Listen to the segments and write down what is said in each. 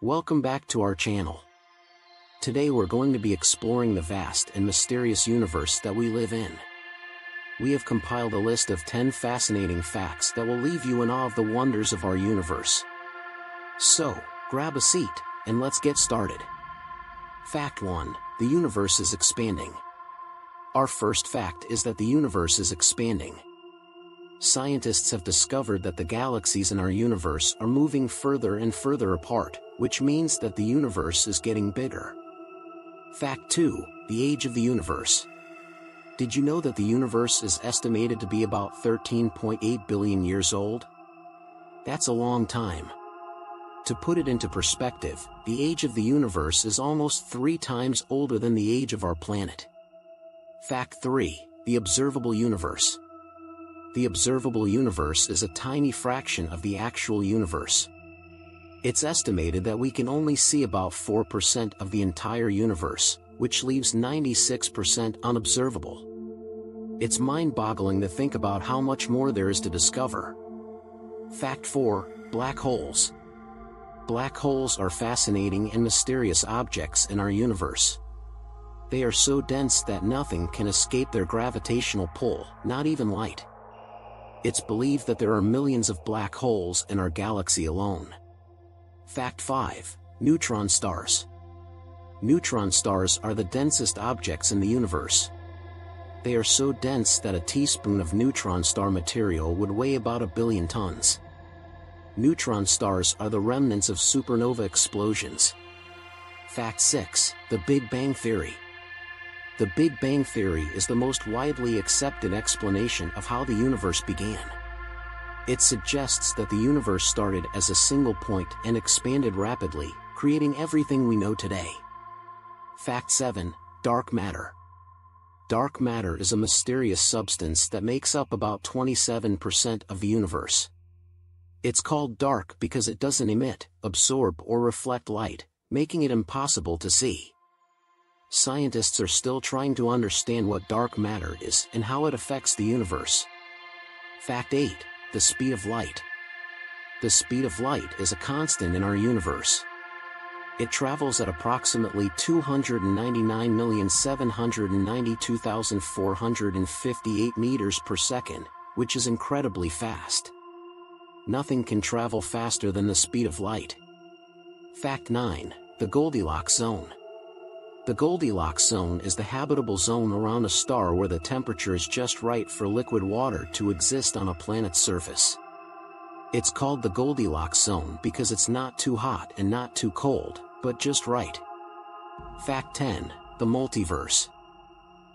Welcome back to our channel. Today we're going to be exploring the vast and mysterious universe that we live in. We have compiled a list of 10 fascinating facts that will leave you in awe of the wonders of our universe. So, grab a seat, and let's get started. Fact 1. The universe is expanding. Our first fact is that the universe is expanding. Scientists have discovered that the galaxies in our universe are moving further and further apart, which means that the universe is getting bigger. Fact 2. The age of the universe. Did you know that the universe is estimated to be about 13.8 billion years old? That's a long time. To put it into perspective, the age of the universe is almost three times older than the age of our planet. Fact 3. The observable universe. The observable universe is a tiny fraction of the actual universe. It's estimated that we can only see about 4% of the entire universe, which leaves 96% unobservable. It's mind-boggling to think about how much more there is to discover. Fact 4. Black holes. Black holes are fascinating and mysterious objects in our universe. They are so dense that nothing can escape their gravitational pull, not even light. It's believed that there are millions of black holes in our galaxy alone. Fact 5. Neutron stars. Neutron stars are the densest objects in the universe. They are so dense that a teaspoon of neutron star material would weigh about a billion tons. Neutron stars are the remnants of supernova explosions. Fact 6. The Big Bang Theory. The Big Bang Theory is the most widely accepted explanation of how the universe began. It suggests that the universe started as a single point and expanded rapidly, creating everything we know today. Fact 7. Dark Matter. Dark matter is a mysterious substance that makes up about 27% of the universe. It's called dark because it doesn't emit, absorb or reflect light, making it impossible to see. Scientists are still trying to understand what dark matter is and how it affects the universe. Fact 8 the speed of light. The speed of light is a constant in our universe. It travels at approximately 299,792,458 meters per second, which is incredibly fast. Nothing can travel faster than the speed of light. Fact 9. The Goldilocks Zone. The Goldilocks zone is the habitable zone around a star where the temperature is just right for liquid water to exist on a planet's surface. It's called the Goldilocks zone because it's not too hot and not too cold, but just right. Fact 10. The Multiverse.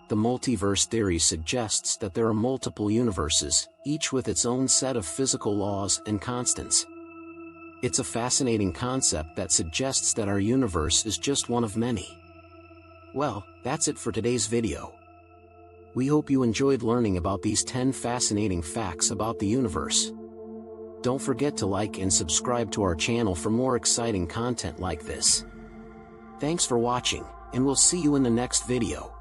The multiverse theory suggests that there are multiple universes, each with its own set of physical laws and constants. It's a fascinating concept that suggests that our universe is just one of many. Well, that's it for today's video. We hope you enjoyed learning about these 10 fascinating facts about the universe. Don't forget to like and subscribe to our channel for more exciting content like this. Thanks for watching, and we'll see you in the next video.